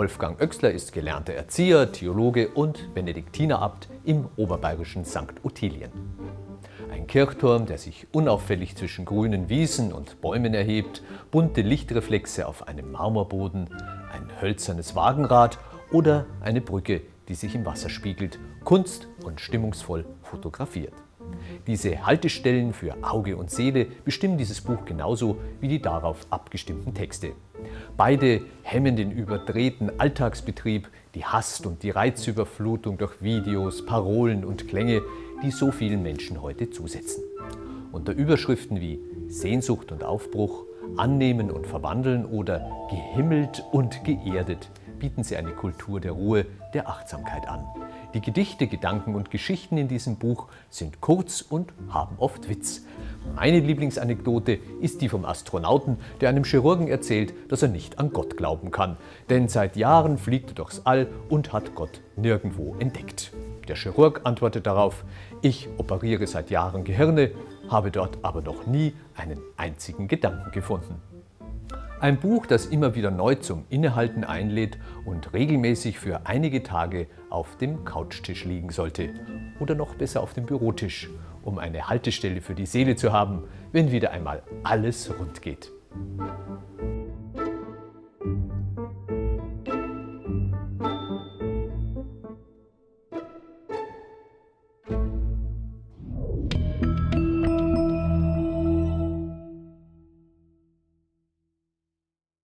Wolfgang Oechsler ist gelernter Erzieher, Theologe und Benediktinerabt im oberbayerischen St. Ottilien. Ein Kirchturm, der sich unauffällig zwischen grünen Wiesen und Bäumen erhebt, bunte Lichtreflexe auf einem Marmorboden, ein hölzernes Wagenrad oder eine Brücke, die sich im Wasser spiegelt, kunst- und stimmungsvoll fotografiert. Diese Haltestellen für Auge und Seele bestimmen dieses Buch genauso wie die darauf abgestimmten Texte. Beide hemmen den überdrehten Alltagsbetrieb, die Hast und die Reizüberflutung durch Videos, Parolen und Klänge, die so vielen Menschen heute zusetzen. Unter Überschriften wie Sehnsucht und Aufbruch, Annehmen und Verwandeln oder Gehimmelt und Geerdet bieten sie eine Kultur der Ruhe, der Achtsamkeit an. Die Gedichte, Gedanken und Geschichten in diesem Buch sind kurz und haben oft Witz. Meine Lieblingsanekdote ist die vom Astronauten, der einem Chirurgen erzählt, dass er nicht an Gott glauben kann. Denn seit Jahren fliegt er durchs All und hat Gott nirgendwo entdeckt. Der Chirurg antwortet darauf, ich operiere seit Jahren Gehirne, habe dort aber noch nie einen einzigen Gedanken gefunden. Ein Buch, das immer wieder neu zum Innehalten einlädt und regelmäßig für einige Tage auf dem Couchtisch liegen sollte. Oder noch besser auf dem Bürotisch, um eine Haltestelle für die Seele zu haben, wenn wieder einmal alles rund geht.